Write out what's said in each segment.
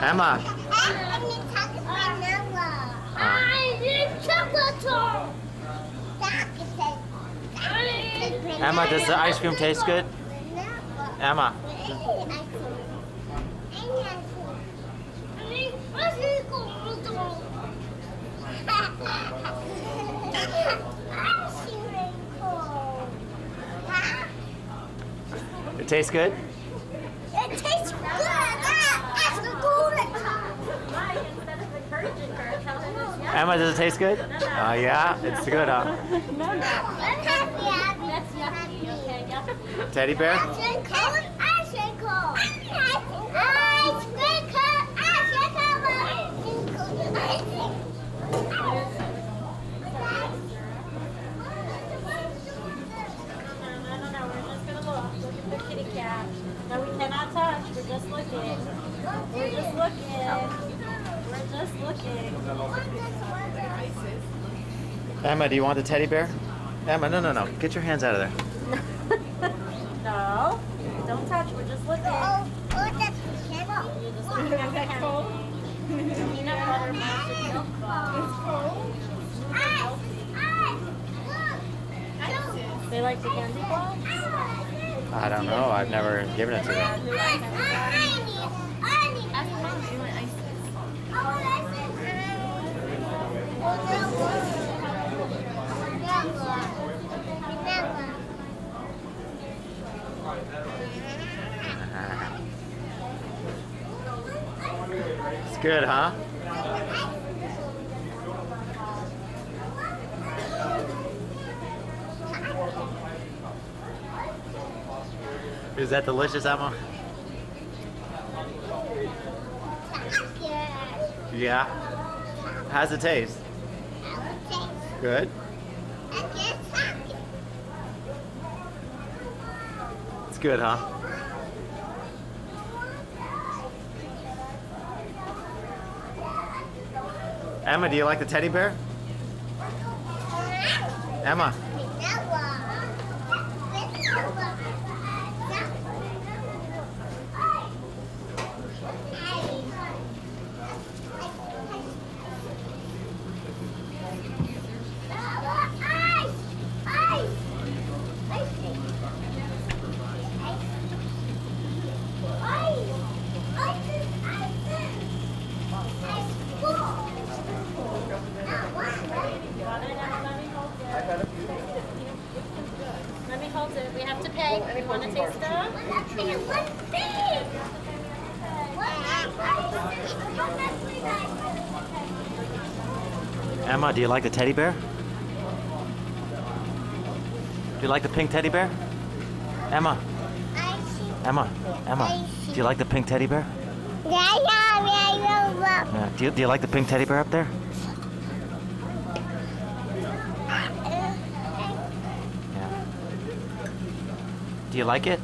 Emma. Emma, does the ice cream taste good? Emma. It tastes good? Emma, does it taste good? Oh, yeah? It's good, huh? Teddy bear? Just looking. We're just looking. We're just looking. Emma, do you want the teddy bear? Emma, no, no, no. Get your hands out of there. No, don't touch. We're just looking. Oh, oh, that's yellow. You're just looking at the cold. Peanut butter melted milk bar. Ice, ice, look. They like the candy balls? I don't know. I've never given it to them. Ice, I need, I need. Ask mom if you want ice. Oh, that's it. Oh, no. Never. Good, huh? Is that delicious, Emma? Yeah. How's it taste? Good. It's good, huh? Emma, do you like the teddy bear? Emma. Have to pay. You want to taste them? Emma, do you like the teddy bear? Do you like the pink teddy bear? Emma, Emma, Emma, do you like the pink teddy bear? Yeah, yeah, Yeah. Do you, do you like the pink teddy bear up there? Do you like it?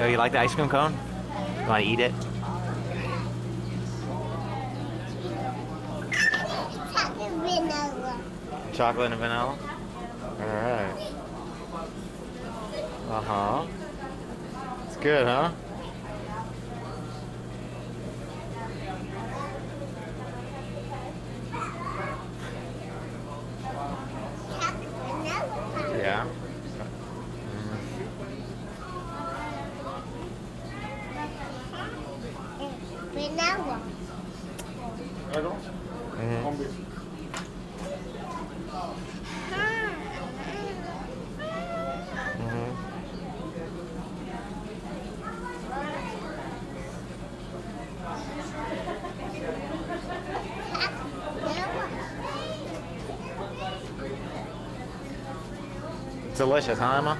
Oh, you like the ice cream cone? You want to eat it? Chocolate and vanilla? Alright. Uh huh. It's good, huh? Yeah. Vanilla. Mhm. Delicious, huh, Emma?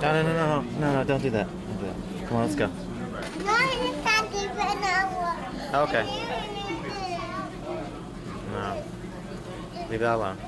No, no, no, no, no, no, no, don't do that. Don't do that. Come on, let's go. Okay. No. Leave that alone.